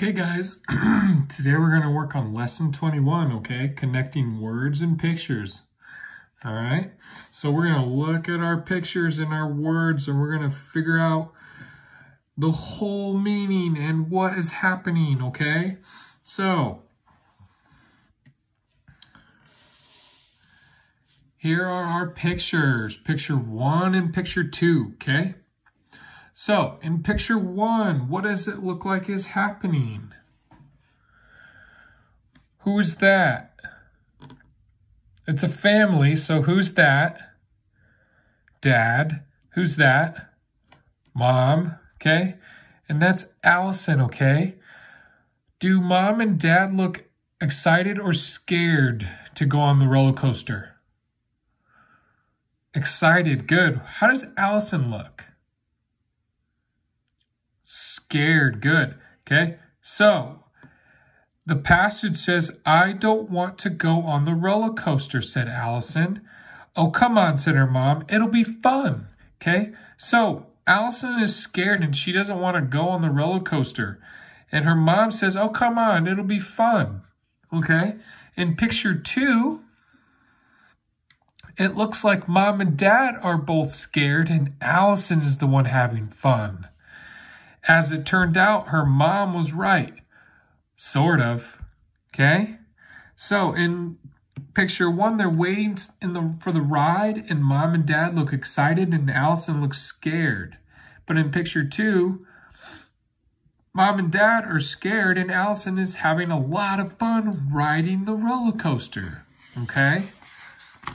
Okay, guys, today we're going to work on lesson 21, okay? Connecting words and pictures. All right, so we're going to look at our pictures and our words and we're going to figure out the whole meaning and what is happening, okay? So, here are our pictures, picture one and picture two, okay? So, in picture one, what does it look like is happening? Who is that? It's a family, so who's that? Dad. Who's that? Mom, okay? And that's Allison, okay? Do mom and dad look excited or scared to go on the roller coaster? Excited, good. How does Allison look? Scared. Good. Okay. So the passage says, I don't want to go on the roller coaster, said Allison. Oh, come on, said her mom. It'll be fun. Okay. So Allison is scared and she doesn't want to go on the roller coaster. And her mom says, Oh, come on. It'll be fun. Okay. In picture two, it looks like mom and dad are both scared and Allison is the one having fun. As it turned out, her mom was right. Sort of. Okay? So in picture one, they're waiting in the for the ride, and mom and dad look excited, and Allison looks scared. But in picture two, mom and dad are scared, and Allison is having a lot of fun riding the roller coaster. Okay?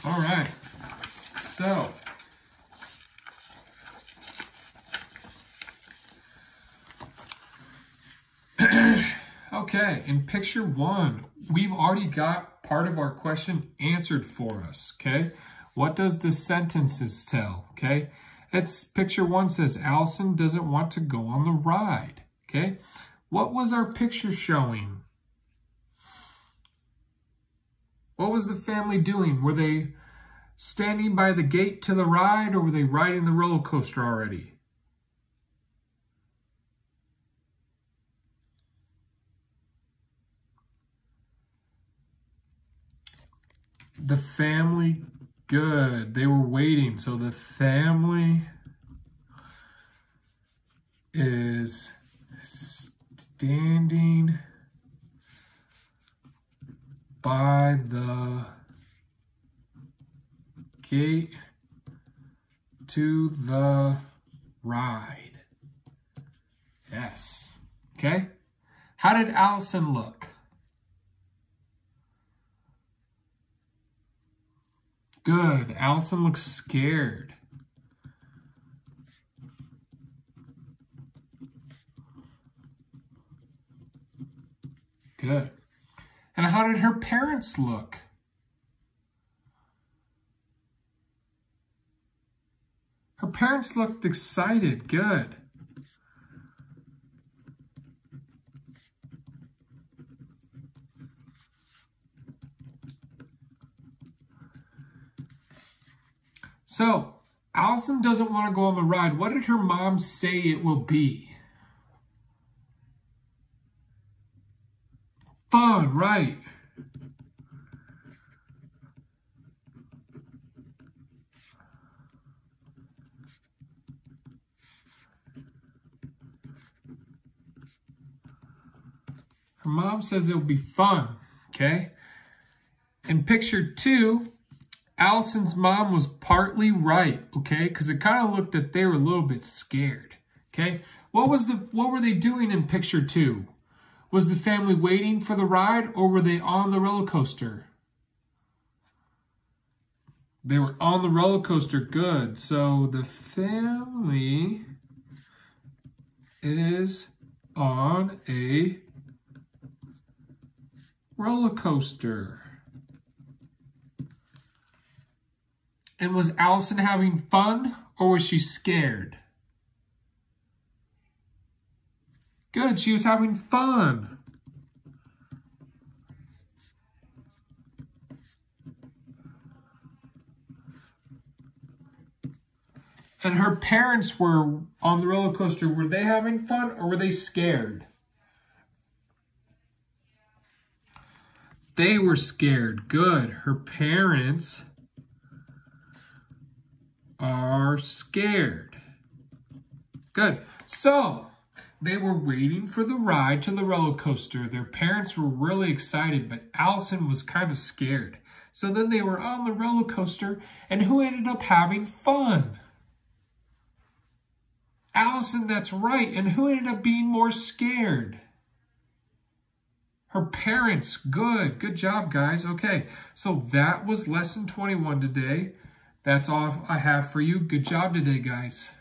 All right. So, okay, in picture one, we've already got part of our question answered for us, okay? What does the sentences tell, okay? It's picture one says, Allison doesn't want to go on the ride, okay? What was our picture showing? What was the family doing? Were they standing by the gate to the ride or were they riding the roller coaster already? The family, good. They were waiting. So the family is standing by the gate to the ride. Yes. Okay. How did Allison look? Good. Allison looks scared. Good. And how did her parents look? Her parents looked excited. Good. So, Allison doesn't want to go on the ride. What did her mom say it will be? Fun, right. Her mom says it'll be fun, okay? In picture two, Allison's mom was partly right, okay? Because it kind of looked that they were a little bit scared, okay? What was the what were they doing in picture two? Was the family waiting for the ride or were they on the roller coaster? They were on the roller coaster. Good. So the family is on a roller coaster. And was Allison having fun or was she scared? Good, she was having fun. And her parents were on the roller coaster. Were they having fun or were they scared? They were scared. Good. Her parents are scared. Good. So, they were waiting for the ride to the roller coaster. Their parents were really excited, but Allison was kind of scared. So then they were on the roller coaster, and who ended up having fun? Allison, that's right. And who ended up being more scared? Her parents. Good. Good job, guys. Okay, so that was lesson 21 today. That's all I have for you. Good job today, guys.